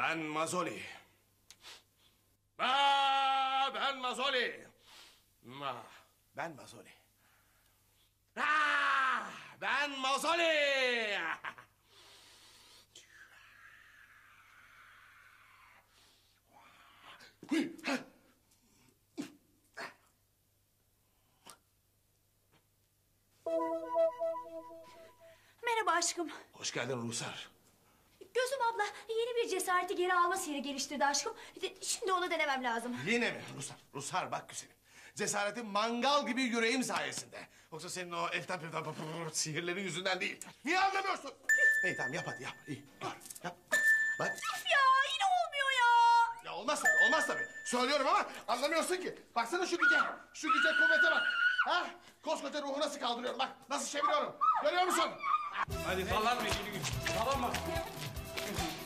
Ben Mazoli. Aa, ben Mazoli. Ah, Ben Mazoli. Ah, Ben Mazoli. Merhaba aşkım. Hoş geldin Ruhsar. Gözüm abla yeni bir cesareti geri alma sihri geliştirdi aşkım. Şimdi onu denemem lazım. Yine mi Rusar? Rusar bak güzelim. Cesaretin mangal gibi yüreğim sayesinde. Yoksa senin o pı- pı- sihirlerin yüzünden değil. Niye anlamıyorsun? İyi tamam yap hadi yap. İyi yap. yap. Bak. Ya yine olmuyor ya. Ya olmaz tabii, olmaz tabii. Söylüyorum ama anlamıyorsun ki. Baksana şu güce, şu güce kuvvete bak. Ha? Koskoca ruhu nasıl kaldırıyorum bak. Nasıl çeviriyorum. Görüyor musun? Hadi sallanma elini güç. Sallanma.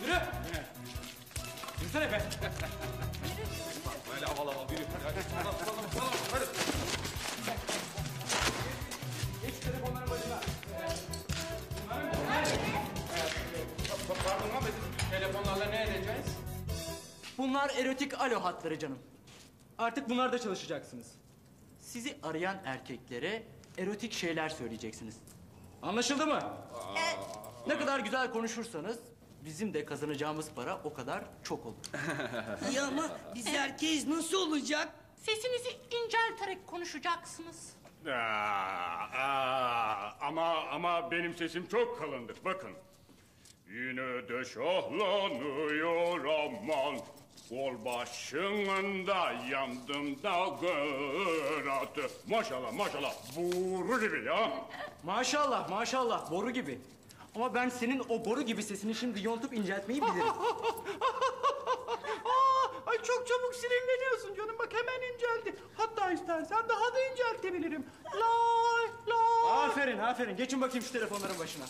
Yürü. Yürüsene be. Böyle havalı havalı yürü. Hadi sallan sallan sallan. Hadi. Geç telefonların başına. Pardon abi. Telefonlarla ne edeceğiz? Bunlar erotik alo hatları canım. Artık bunlarda çalışacaksınız. Sizi arayan erkeklere erotik şeyler söyleyeceksiniz. Anlaşıldı mı? Ne kadar güzel konuşursanız bizim de kazanacağımız para o kadar çok olur. İyi ama biz erkeğiz nasıl olacak? Sesinizi incelterek konuşacaksınız. Aa, aa, ama ama benim sesim çok kalındır bakın. Yine de şahlanıyor aman. Kol başında yandım da gıratı. Maşallah maşallah boru gibi ya. Maşallah maşallah boru gibi. Ama ben senin o boru gibi sesini şimdi yontup inceltmeyi bilirim. Ay çok çabuk sinirleniyorsun canım bak hemen inceldi. Hatta istersen daha da inceltebilirim. Lay lay. Aferin aferin geçin bakayım şu telefonların başına.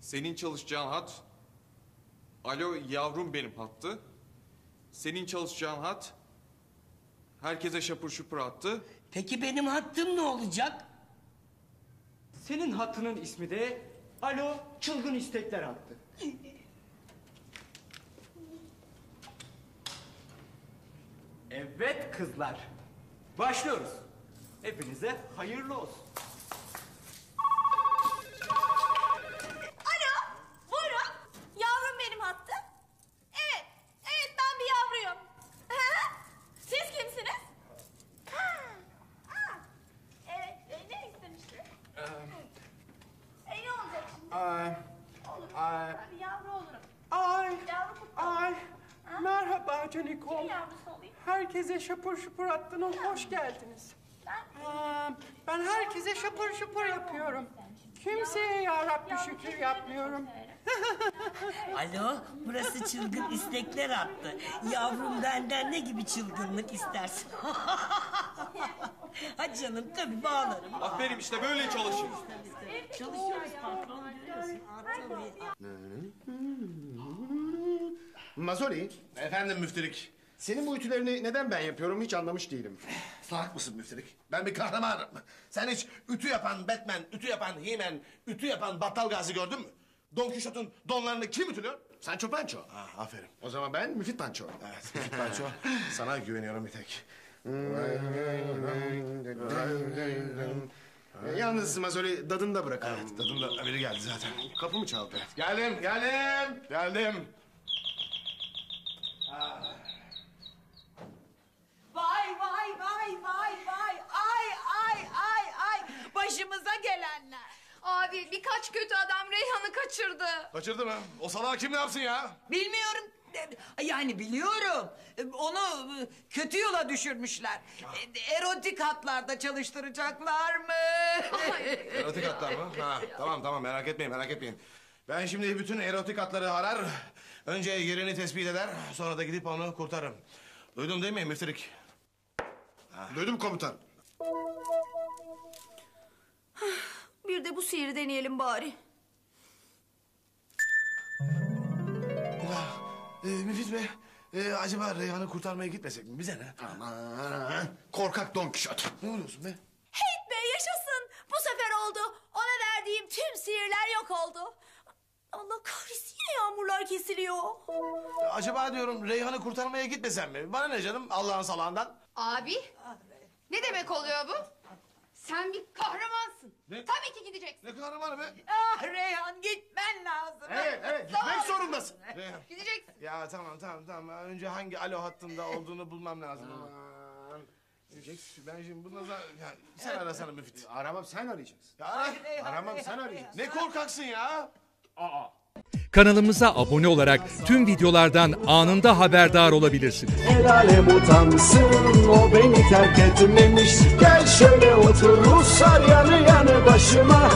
Senin çalışacağın hat... Alo yavrum benim hattı. Senin çalışacağın hat... Herkese şapur şupur attı. Peki benim hattım ne olacak? Senin hattının ismi de Alo Çılgın İstekler hattı. Evet kızlar. Başlıyoruz. Hepinize hayırlı olsun. Alo buyurun. Yavrum benim hattı. Evet evet ben bir yavruyum. Hı? Siz kimsiniz? Ha, ha. Evet e, ne istemiştin? E ne olacak şimdi? Olur. Ben bir yavru olurum. Ay, Yavru kutlu ay. Yavrusu olayım? Herkese şapur şupur attınız, hoş geldiniz. Ben Aa, ben herkese şapur şupur yapıyorum. Kimseye ya Rabbi şükür yapmıyorum. Alo burası çılgın istekler attı. Yavrum benden ne gibi çılgınlık istersin? Hadi canım tabii bağlarım. Aferin işte böyle çalışın. Çalışıyoruz patron görüyorsun. Mazoli, Efendim müftülük. senin bu ütülerini neden ben yapıyorum hiç anlamış değilim. Salak mısın müftülük? Ben bir kahramanım. Sen hiç ütü yapan Batman, ütü yapan He-Man, ütü yapan Battal Gazi gördün mü? Don Quixote'un donlarını kim ütülüyor? Sancho Pancho. Ah, aferin. O zaman ben Müfit Pancho. Evet, Müfit Panço. Sana güveniyorum bir tek. Yalnız Mazoli dadını da bırak. Evet, tadında biri geldi zaten. Kapı mı çaldı? Geldim, geldim, geldim. Vay vay vay vay vay ay ay ay ay başımıza gelenler. Abi birkaç kötü adam Reyhan'ı kaçırdı. Kaçırdı mı? O salağı kim ne yapsın ya? Bilmiyorum yani biliyorum onu kötü yola düşürmüşler. Erotik hatlarda çalıştıracaklar mı? Erotik hatlar mı? Ha, tamam tamam merak etmeyin merak etmeyin. Ben şimdi bütün erotik hatları arar. Önce yerini tespit eder. Sonra da gidip onu kurtarırım. Duydun değil mi müftülük? Duydum komutan. Bir de bu sihiri deneyelim bari. Ee, Müfit Bey, e, acaba Reyhan'ı kurtarmaya gitmesek mi? Bize ne? Aman, korkak Don Kişot. Ne oluyorsun be? Hey be yaşasın. Bu sefer oldu. Ona verdiğim tüm sihirler yok oldu. Allah kahretsin yine yağmurlar kesiliyor. Acaba diyorum Reyhan'ı kurtarmaya gitmesem mi? Bana ne canım Allah'ın salağından. Abi ne demek oluyor bu? Sen bir kahramansın. Tabii ki gideceksin. Ne kahramanı be? Ah Reyhan gitmen lazım. Evet evet gitmek zorundasın. Reyhan. Gideceksin. Ya tamam tamam tamam. Önce hangi alo hattında olduğunu bulmam lazım. Aman. Gidecek. Ben şimdi bunu da... Ya, sen arasana Müfit. Aramam sen arayacaksın. Ya ara. Aramam sen arayacaksın. Ne korkaksın ya? Kanalımıza abone olarak tüm videolardan anında haberdar olabilirsiniz. El utansın o beni terk etmemiş Gel şöyle otur Ruslar yanı yanı başıma